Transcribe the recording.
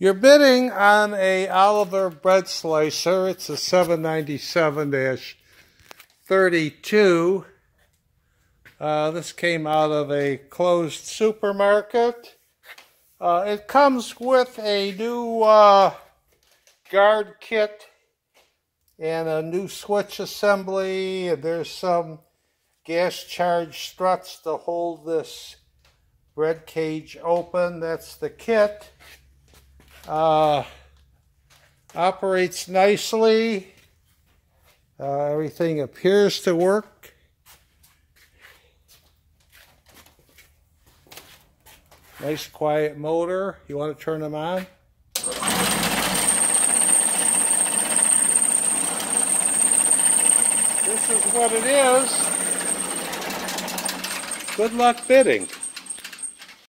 You're bidding on a Oliver bread slicer. It's a 797-32. Uh, this came out of a closed supermarket. Uh, it comes with a new uh, guard kit and a new switch assembly. And there's some gas charge struts to hold this bread cage open. That's the kit. Uh, operates nicely. Uh, everything appears to work. Nice quiet motor. You want to turn them on? This is what it is. Good luck bidding.